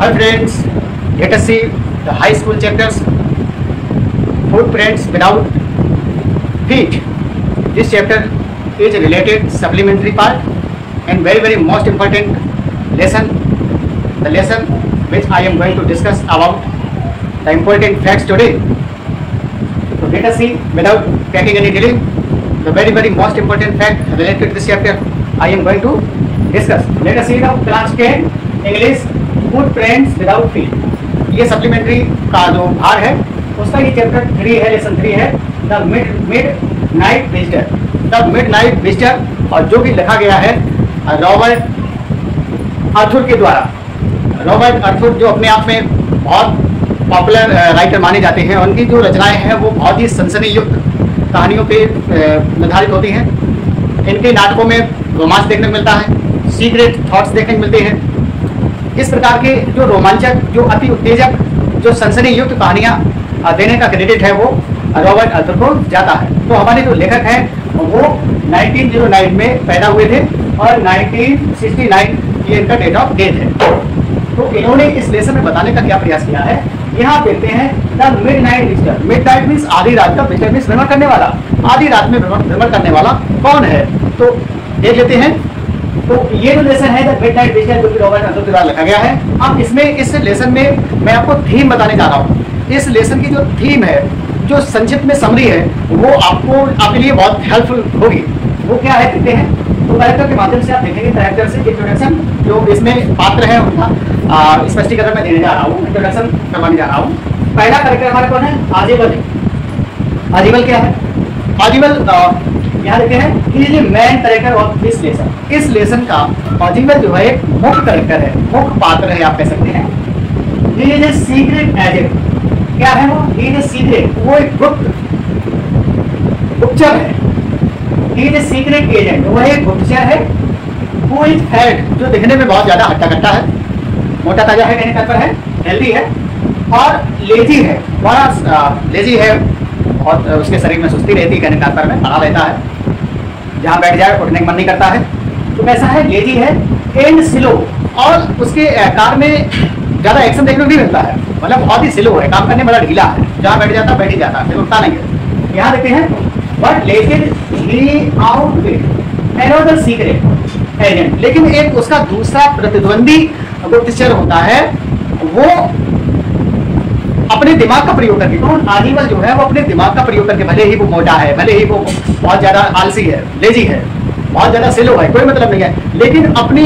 Hi friends, let us see the high school chapters Footprints without feet. This chapter is related supplementary part and very very most important lesson. The lesson which I am going to discuss about the important facts today. So let us see without taking any delay the very very most important fact related to this chapter I am going to discuss. Let us see the class 10 English footprints without feet. ये supplementary का जो भाग है, उसका ये chapter three है lesson three है the mid midnight visitor the midnight visitor और जो भी लिखा गया है रॉबर्ट अर्थुर के द्वारा. रॉबर्ट अर्थुर जो अपने आप में बहुत पॉपुलर राइटर माने जाते हैं, उनकी जो रचनाएँ हैं, वो बहुत ही सनसनी युक्त कहानियों पे निर्धारित होती हैं। इनके नाटकों में रोमांस देखने को मिलता है सीक्रेट थॉट्स देखने को मिलते हैं। इस प्रकार के जो रोमांचक, जो अति उत्तेजक, जो सनसनी युक्त कहानियाँ देने का क्रेडिट है वो रॉबर्ट अर्थर को जाता है। तो हमारे जो लेखक हैं, वो 1909 में पैदा हुए थे और 1969 ये इनका डेट ऑफ़ डेथ है। तो इन्होंने इस लेसन में बताने का क्या प्रयास किया है? यहाँ देखते हैं the midnight visitor midnight means आधी रात का विजिटर मीन्स भ्रमण करने वाला। आधी रात में भ्रमण करने वाला कौन है? तो देख लेते हैं। तो ये जो लेसन है मिड नाइट विजिटर जो कि रॉबर्ट के द्वारा लिखा गया है, अब इसमें, इस लेसन में मैं आपको थीम बताने जा रहा हूँ। इस लेसन की जो थीम है, जो संक्षिप्त में समरी है, वो आपको, आपके लिए बहुत हेल्पफुल होगी। वो क्या है, देखते हैं। तो कैरेक्टर के माध्यम से आप देखेंगे कैरेक्टर से इंट्रोडक्शन जो इसमें पात्र है उनका स्पष्टीकरण मैं देने जा रहा हूँ इंट्रोडक्शन करवाने जा रहा हूँ। पहला कैरेक्टर हमारे कौन है? आजीवल आजीवल क्या है? आजीवल कि ये main character of this lesson इस लेसन का जो है एक मुख्य कैरेक्टर है मुख्य पात्र है आप कह सकते हैं। ये जो सीक्रेट एजेंट क्या है वो? ये जो वो एक गुप्त, गुप्तचर है। ही इज़ सीक्रेट एजेंट वो एक गुप्तचर है। वो जो दिखने में बहुत ज़्यादा हट्टा कट्टा है। मोटा ताज़ा है कहने का तात्पर्य है हेल्दी है, और लेजी है, बड़ा लेजी है। बहुत उसके शरीर में सुस्ती रहती है, कहने का में पड़ा रहता है। जहाँ बैठ जाए, उठने का मन नहीं करता है। तो कैसा है लेजी है, एंड स्लो। और उसके कार में ज़्यादा एक्शन देखने को नहीं मिलता है। मतलब बहुत ही स्लो है, काम करने बड़ा ढीला है। जहाँ बैठ जाता, बैठ ही जाता है उठता नहीं है। यहाँ देखते हैं बट लेकिन सीक्रेट एजेंट लेकिन एक उसका दूसरा प्रतिद्वंदी गुप्तचर होता है, वो अपने दिमाग का प्रयोग करके, कौन आजीवल जो है, वो अपने दिमाग का प्रयोग करके, भले ही वो मोटा है, भले ही वो बहुत ज़्यादा आलसी है लेजी है, बहुत ज़्यादा स्लो है, कोई मतलब नहीं है, लेकिन अपनी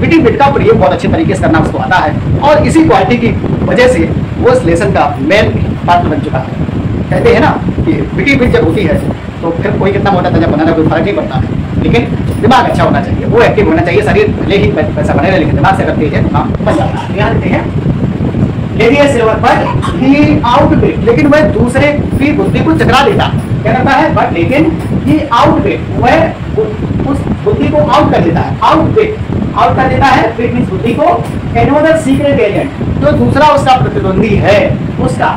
बिटी बिट का प्रयोग बहुत अच्छे तरीके से करना उसको आता है, और इसी क्वालिटी की वजह से वो इस लेसन का मेन पात्र बन चुका है। कहते हैं ना कि बिटी बिट जब होती है तो फिर कोई कितना मोटा ताज़ा बनाना कोई फ़र्क नहीं पड़ता है लेकिन दिमाग अच्छा होना चाहिए, वो एक्टिव होना चाहिए, शरीर भले ही पैसा बने लेकिन दिमाग से करते हैं दिमाग बन जाता है यहाँ देखते हैं लेडी है सिल्वर बट ही आउट लेकिन वह दूसरे की बुद्धि को चकरा देता क्या करता है? बट लेकिन ही आउट बिट वह उस बुद्धि को आउट कर देता है। आउट बिट आउट कर देता है बिट मीन बुद्धि को एनोदर सीक्रेट एजेंट जो दूसरा उसका प्रतिद्वंदी है, उसका।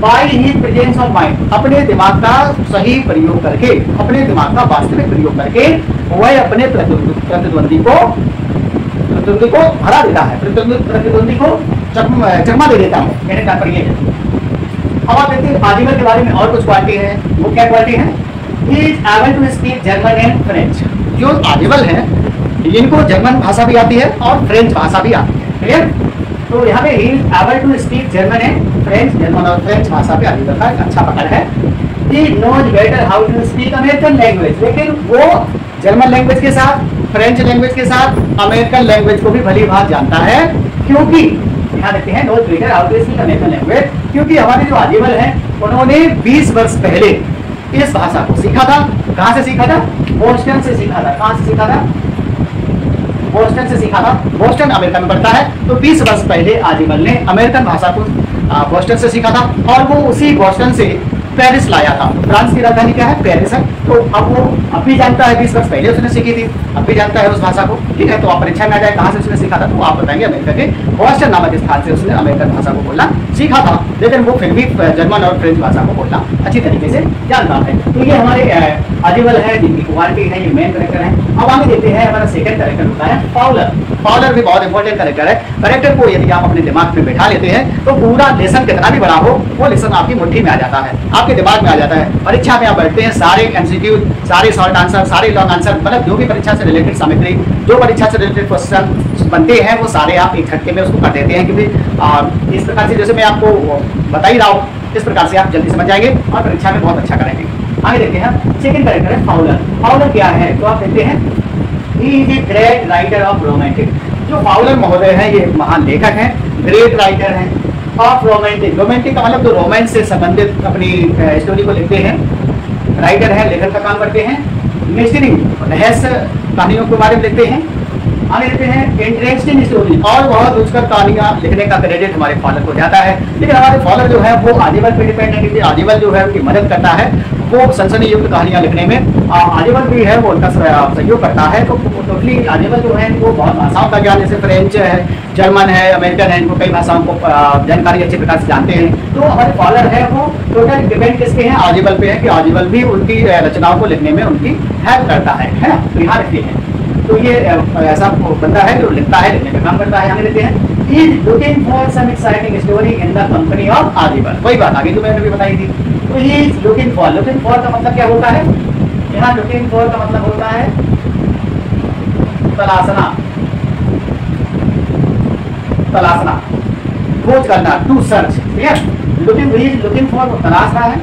By his presence of mind अपने दिमाग का सही प्रयोग करके, अपने दिमाग का वास्तविक प्रयोग करके, वह अपने प्रतिद्वंदी को प्रतिद्वंदी को हरा देता है। प्रतिद्वंदी को चकमा दे देता है कहने का तात्पर्य ये अब आप देखते हैं आजीवन के बारे में और कुछ क्वालिटी है, वो क्या क्वालिटी है? जो आजीवल है, इनको जर्मन भाषा भी आती है और फ्रेंच भाषा भी आती है क्लियर तो यहाँ पे he able to speak German and French German और फ्रेंच भाषा पे आजीवल का अच्छा पकड़ है। He knows better how to speak American language लेकिन वो जर्मन लैंग्वेज के साथ फ्रेंच लैंग्वेज के साथ अमेरिकन लैंग्वेज को भी भली भात जानता है, क्योंकि यहाँ देखते हैं know better how to speak American language क्योंकि हमारे जो आजीवल हैं, उन्होंने 20 वर्ष पहले इस भाषा को सीखा था। कहाँ से सीखा था? बोस्टन से सीखा था। कहाँ से सीखा था? बोस्टन से सीखा था। बोस्टन अमेरिका में पढ़ता है। तो 20 वर्ष पहले आजीवल ने अमेरिकन भाषा को बोस्टन से सीखा था। और वो उसी बोस्टन से पेरिस लाया था। फ्रांस की राजधानी क्या है? पेरिस है। तो अब वो अब भी जानता है बीस वर्ष पहले उसने सीखी थी। अब भी जानता है उस भाषा को। ठीक है तो आप परीक्षा में आ जाए। कहाँ से उसने सीखा था? तो आप बताएँगे अमेरिका के बॉस्टन नामक स्थान से उसने अमेरिकन भाषा को बोलना सीखा था। लेकिन वो फिर भी जर्मन और फ्रेंच भाषा को बोलना अच्छी तरीके से जानता है। तो ये हमारे आदिवल है, जिनकी क्वालिटी है, ये मेन करेक्टर है। अब आगे देखते हैं, हमारा सेकंड करेक्टर होता है पाउलर पाउलर भी बहुत इंपॉर्टेंट करेक्टर है करेक्टर को यदि आप अपने दिमाग में बैठा लेते हैं तो पूरा लेसन कितना भी बड़ा हो, वो लेसन आपकी मुट्ठी में आ जाता है, आपके दिमाग में आ जाता है। परीक्षा में आप बैठते हैं, सारे एमसीक्यू सारे शॉर्ट आंसर सारे लॉन्ग आंसर मतलब जो भी परीक्षा से रिलेटेड सामग्री, जो परीक्षा से रिलेटेड क्वेश्चन बनते हैं, वो सारे आप एक झटके में उसको कर देते हैं, क्योंकि इस प्रकार से जैसे मैं आपको बता ही रहा हूँ, इस प्रकार से आप जल्दी समझ जाएँगे और परीक्षा में बहुत अच्छा करेंगे। आगे देखते हैं सेकंड करेक्टर है फाउलर फाउलर क्या है? तो आप देखते हैं he great writer of romantic जो फाउलर महोदय है, ये महान लेखक हैं ग्रेट राइटर हैं। ऑफ़ रोमांटिक रोमांटिक का मतलब जो रोमांस से संबंधित अपनी स्टोरी को लिखते हैं। राइटर है, लेखक का काम करते हैं। मिस्ट्री रहस्य, कहानियों के बारे में लिखते हैं। आगे लिखते हैं इंटरेस्टिंग स्टोरी और बहुत रुचकर कहानियाँ लिखने का क्रेडिट हमारे फादर को जाता है। लेकिन हमारे फादर जो है, वो आजीवन पे डिपेंड है, क्योंकि आजीवन जो है, उनकी मदद करता है। वो सनसनी युक्त कहानियाँ लिखने में आजीवन भी है, वो उनका सहयोग करता है। तो टोटली आजीवन जो है, वो बहुत भाषाओं का ज्ञान जैसे फ्रेंच है जर्मन है अमेरिकन है, इनको कई भाषाओं को जानकारी अच्छी प्रकार से जानते हैं। तो हमारे फॉलर है, वो टोटल डिपेंड किसके हैं? आजीवन पे है, कि आजीवन भी उनकी रचनाओं को लिखने में उनकी हेल्प करता है तो यहाँ रखते हैं। तो ये ऐसा बंदा है, जो लिखता है, लिखने का काम करता है आगे लेते हैं। Is looking for some exciting story in the company of आदिबल वही बात आगे जो मैंने भी बताई थी। Is looking for. Looking का मतलब क्या होता है? यहाँ looking for का मतलब होता है तलाशना। तलाशना। खोज करना टू सर्च ठीक है लुकिंग लुकिंग फॉर है।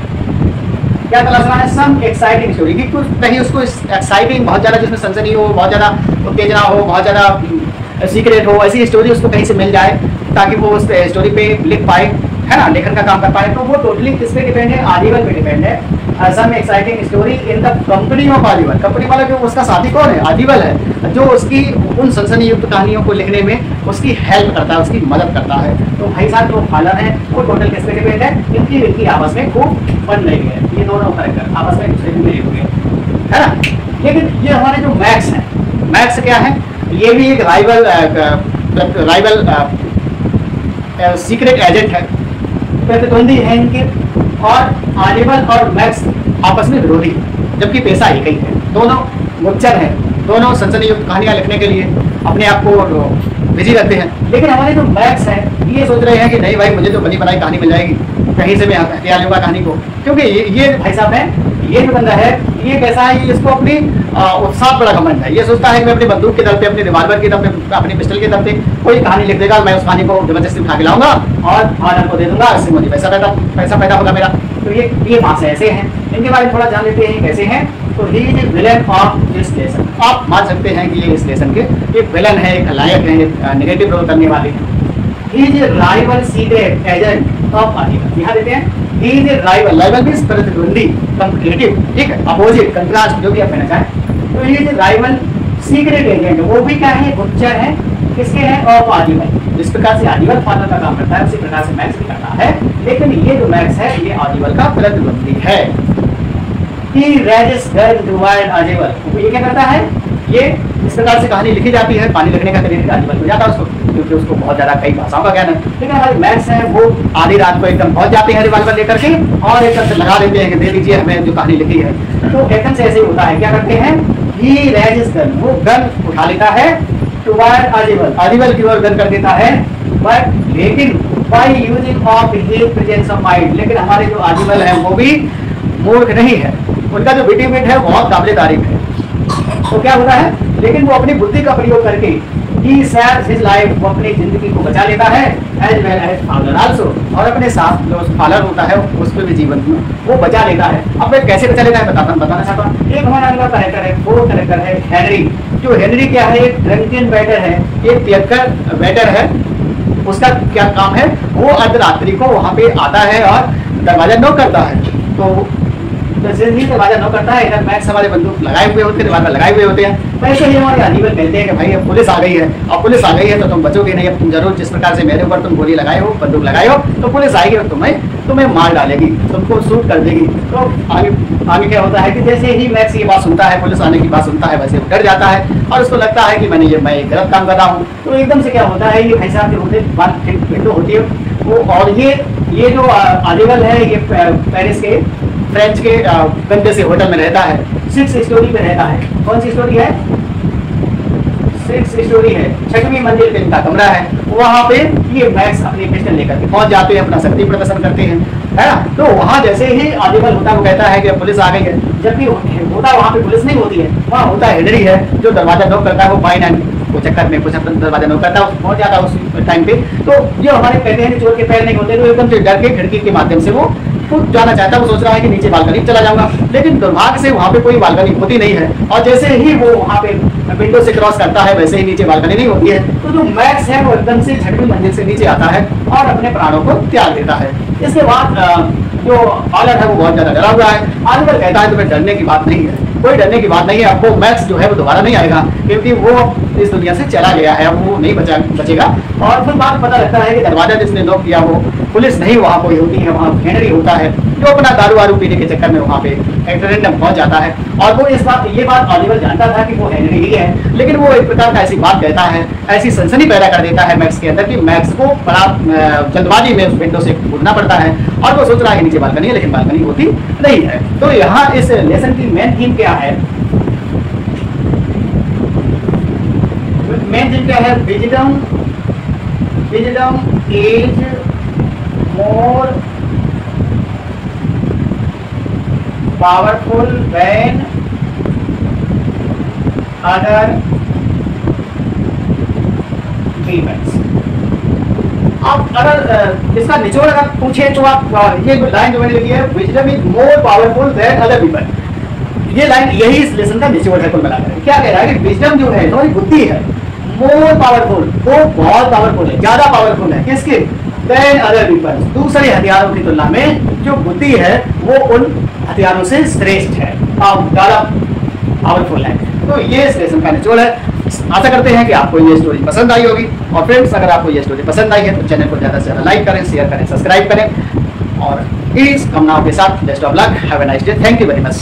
क्या तलाश रहा है? सम एक्साइटिंग स्टोरी कि कुछ कहीं उसको एक्साइटिंग बहुत ज़्यादा जिसमें सनसनी हो, बहुत ज़्यादा उत्तेजना हो, बहुत ज़्यादा सीक्रेट हो, ऐसी स्टोरी उसको कहीं से मिल जाए, ताकि वो उस स्टोरी पे लिख पाए। है ना? लेखन का काम कर पाए। तो वो टोटली किस पे डिपेंड है? आदिवल पे डिपेंड है। Some exciting story in the company of आदिवल company वाला जो उसका साथी कौन है? आदिवल है। जो उसकी, उन सनसनी युक्त कहानियों को लिखने में उसकी हेल्प करता है, उसकी मदद करता है। तो भाई साहब, जो फालर है, वो टोटल किस पे डिपेंड है? इनकी इनकी आपस में खूब बन रही है। ये दोनों करेक्टर आपस में दूसरे में हुए है। ना? लेकिन ये हमारे जो मैक्स है। मैक्स क्या है? ये भी एक राइवल राइवल सीक्रेट एजेंट है। प्रतिद्वंदी है इनके और आलिबल और मैक्स आपस में विरोधी जबकि पैसा एक ही है। दोनों गुप्चर हैं, दोनों सनसनी युक्त कहानियाँ लिखने के लिए अपने आप को बिज़ी रहते हैं। लेकिन हमारे जो मैक्स हैं, ये सोच रहे हैं कि नहीं भाई, मुझे तो बनी बनाई कहानी मिल जाएगी, कहीं से मैं हथियार लूँगा कहानी को, क्योंकि ये ये भाई साहब है ये जो बंदा है ये कैसा है, ये इसको अपनी उत्साह बड़ा घमंड है। ये सोचता है कि मैं अपनी बंदूक के दम पे, अपने रिवाल्वर के दम पे, अपनी पिस्टल के दम पे कोई कहानी लिख देगा, मैं उस कहानी को ज़बरदस्ती उठा के लाऊँगा और फादर को दे दूँगा, इससे मुझे पैसा पैदा पैसा पैदा होगा मेरा। तो ये ये वहाँ से ऐसे हैं। इनके बारे में थोड़ा जान लेते हैं कैसे हैं। तो he is villain of this lesson आप मान सकते हैं कि ये लेसन के एक विलन है, एक लायक है नेगेटिव रोल करने वाले। He is rival secret agent of यहाँ देते हैं। He is rival rival means प्रतिद्वंदी कंपटीटिव ठीक है अपोजिट कंट्रास्ट जो भी आप कहना चाहें। तो ये जो राइवल सीक्रेट एजेंट वो भी क्या है? गुप्तचर है। किसके हैं? ऑफ़ आदिवल जिस प्रकार से आदिवल फादर का काम करता है, उसी प्रकार से मैक्स भी करता है। लेकिन ये जो मैक्स है, ये आदिवल का प्रतिद्वंदी है। ये क्या करता है? ये इस प्रकार से कहानी लिखी जाती है, पानी लिखने का क्रेडिट आदिवल हो जाता है उसको, क्योंकि उसको बहुत ज़्यादा कई भाषाओं का ज्ञान है। लेकिन हमारे मैक्स हैं, वो आधी रात को एकदम पहुँच जाते हैं रिवाल्वर लेकर के और एकदम से लगा देते हैं कि दे दीजिए हमें जो कहानी लिखी है। तो एकदम से ऐसे होता है। क्या करते हैं? ही रैजेस गन वो गन उठा लेता है टुवार्ड आदिवल आदिवल की ओर गन कर देता है। बट लेकिन by using of his presence of mind लेकिन हमारे जो आदिवल है, वो भी मूर्ख नहीं है। उनका जो विटिविट है बहुत काबिल तारीफ़ है। तो क्या होता है? लेकिन वो अपनी बुद्धि का प्रयोग करके he saves his life वो अपनी ज़िंदगी को बचा लेता है। As well as father also और अपने साथ जो फादर होता है भी जीवन वो बचा लेता है। अब मैं कैसे बचा लेता है, बताता बताना चाहता हूँ। एक हमारा अगला है है हेनरी जो हेनरी क्या है? एक बैटर है। एक पियक्कर बैटर है। उसका क्या काम है? वो अर्धरात्रि को वहाँ पे आता है और दरवाज़ा नोक करता है। तो जैसे ही दरवाज़ा नो करता है, इधर मैक्स हमारे बंदूक लगाए हुए होते हैं पर लगाए हुए होते हैं। वैसे ही हमारे अनिमल कहते हैं कि भाई, अब पुलिस आ गई है, अब पुलिस आ गई है तो तुम बचोगे नहीं, अब तुम ज़रूर जिस प्रकार से मेरे ऊपर तुम गोली लगाए हो, बंदूक लगाए हो तो पुलिस आएगी और तुम्हें तुम्हें मार डालेगी, तुमको शूट कर देगी। तो आगे आगे क्या होता है कि जैसे ही मैक्स ये बात सुनता है, पुलिस आने की बात सुनता है, वैसे वो डर जाता है, और उसको लगता है कि मैंने ये, मैं गलत काम कर रहा हूँ। तो एकदम से क्या होता है, ये भाई साहब जो होते विंडो होती है। वो और ये ये जो आदिवल है, ये पेरिस के फ्रेंच के गंदे से होटल में रहता है। सिक्स स्टोरी पे रहता है। कौन सी स्टोरी है? सिक्स स्टोरी है। छठवीं मंजिल पे इनका कमरा है। वहाँ पे ये मैक्स अपनी पिस्टल लेकर के पहुँच जाते हैं, अपना शक्ति प्रदर्शन करते हैं। है ना? तो वहाँ जैसे ही आदिवल होता वो कहता है कि पुलिस आ गई है। जबकि होता वहाँ पे पुलिस नहीं होती है। वहाँ होता हेडरी है, जो दरवाज़ा नोक करता है, वो फाइन एंड वो चक्कर में कुछ अपना दरवाज़ा नोक करता है पहुँच जाता है उस टाइम पे। तो जो हमारे कहते हैं चोर के पैर नहीं होते तो एकदम से डर के खिड़की के माध्यम से वो खुद जाना चाहता है, वो सोच रहा है कि नीचे बालकनी चला जाऊँगा। लेकिन दुर्भाग्य से वहाँ पे कोई बालकनी होती नहीं है। और जैसे ही वो वहाँ पे विंडो से क्रॉस करता है, वैसे ही नीचे बालकनी नहीं होती है। तो जो मैक्स है, वो एकदम से छठवीं मंजिल से नीचे आता है और अपने प्राणों को त्याग देता है। इसके बाद जो पायलट है, वो बहुत ज़्यादा डरा हुआ है। आजकल कहता है, तुम्हें डरने की बात नहीं है। कोई डरने की बात नहीं है। वो मैक्स जो है, वो दोबारा नहीं आएगा। क्योंकि वो इस दुनिया से चला गया है। अब वो नहीं बचा, बचेगा। और फिर बात पता लगता है कि दरवाज़ा जिसने लॉक किया, वो पुलिस नहीं, वहाँ कोई होती है, वहाँ हेनरी होता है। जो अपना दारू वारू पीने के चक्कर में वहाँ पे एक रेंडम पहुँच जाता है। और वो इस बात, ये बात ऑलिवर जानता था कि वो हेनरी ही है। लेकिन वो एक प्रकार का ऐसी बात कहता है, ऐसी सनसनी पैदा कर देता है मैक्स के अंदर कि मैक्स को बड़ा जल्दबाजी में उस विंडो से कूदना पड़ता है। और वो सोच रहा है नीचे बालकनी है, लेकिन बालकनी होती नहीं है। तो यहाँ इस लेसन की मेन थीम क्या है? मेन थीम क्या है? Wisdom wisdom is more powerful when other demons. अब अगर इसका निचोड़ अगर पूछे तो आप ये लाइन जो मैंने लिखी है wisdom is more powerful than other people ये लाइन यही इस लेसन का निचोड़ है, कुल मिलाकर। क्या कह रहा है कि विजडम जो है बुद्धि है। मोर पावरफुल वो बहुत पावरफुल है, ज़्यादा पावरफुल है। किसके? देन अदर पीपल दूसरे हथियारों की तुलना में जो बुद्धि है, वो उन हथियारों से श्रेष्ठ है। पावरफुल है। तो ये लेसन का निचोड़ है। आशा करते हैं कि आपको ये स्टोरी पसंद आई होगी। और फ्रेंड्स अगर आपको ये स्टोरी पसंद आई है तो चैनल को ज़्यादा से ज़्यादा लाइक करें शेयर करें सब्सक्राइब करें। और इस कामनाओं के साथ best of luck have a nice day thank you very much